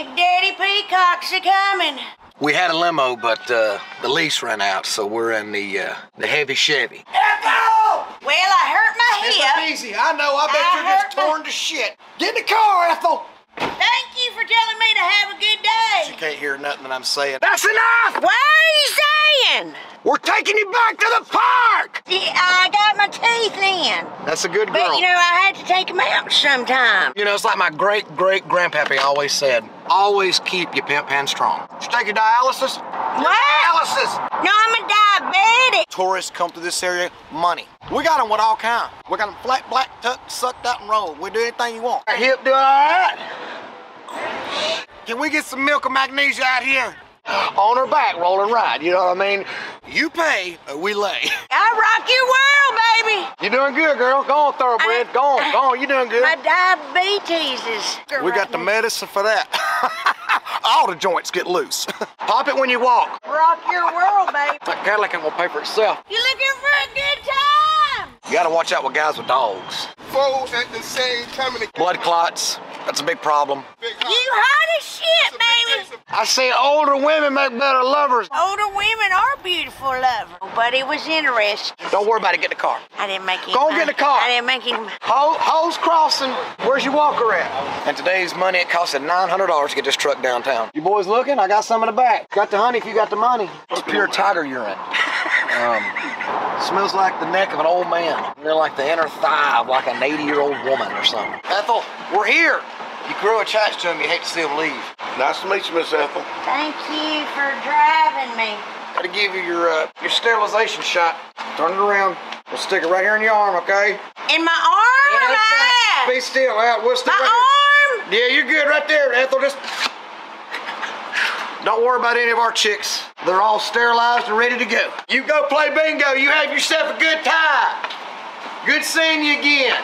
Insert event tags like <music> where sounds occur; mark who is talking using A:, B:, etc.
A: Big Daddy Peacock's are coming.
B: We had a limo, but uh, the lease ran out, so we're in the uh, the heavy Chevy.
A: Ethel! Well, I hurt my hip.
B: easy. I know. I
A: bet you're just torn
B: to shit. Get in the car, Ethel.
A: Thank you for telling me to have a good day.
B: You can't hear nothing that I'm saying. That's enough.
A: What are you saying?
B: We're taking you back to the park.
A: Yeah, I got my teeth in.
B: That's a good girl.
A: But you know, I had to take them out sometime.
B: You know, it's like my great great grandpappy always said. Always keep your pimp hand strong. Did you take your dialysis?
A: What?
B: Dialysis.
A: No, I'm a diabetic.
B: Tourists come to this area, money. We got them with all kind. We got them flat, black, tucked, sucked out, and rolled. We do anything you want. Our hip doing all right. Can we get some milk and magnesia out here? On her back, rolling ride, you know what I mean? You pay, or we lay. <laughs>
A: I rock your world, baby.
B: You doing good, girl. Go on, thoroughbred.
A: I-
B: Go on, go on. You doing good.
A: My diabetes is.
B: We got the medicine for that. <laughs> All the joints get loose. <laughs> Pop it when you walk.
A: Rock your world, baby.
B: That Cadillac ain't gonna pay for itself.
A: You looking for a good time?
B: You gotta watch out with guys with dogs.
C: Foes at the same time in the
B: Blood clots, that's a big problem.
A: You hot as shit, baby.
B: I say older women make better lovers.
A: Older women are beautiful lovers. But it was interesting.
B: Don't worry about it, get in the car.
A: I didn't make any
B: Go
A: money.
B: get in the car.
A: I didn't make money.
B: Ho- Hoes crossing, where's your walker at? And today's money, it costed $900 to get this truck downtown. You boys looking? I got some in the back. Got the honey if you got the money. It's pure tiger urine. <laughs> Um, smells like the neck of an old man. They're like the inner thigh of like an 80 year old woman or something. Ethel, we're here. You grow attached to them, you hate to see them leave.
C: Nice to meet you, Miss Ethel.
A: Thank you for driving me.
B: Gotta give you your uh, your sterilization shot. Turn it around. We'll stick it right here in your arm, okay?
A: In my arm
B: Yeah,
A: my
B: that's right. Be still. Out. We'll stick
A: My
B: right
A: arm?
B: here. Yeah, you're good right there, Ethel. Just don't worry about any of our chicks. They're all sterilized and ready to go. You go play bingo. You have yourself a good time. Good seeing you again.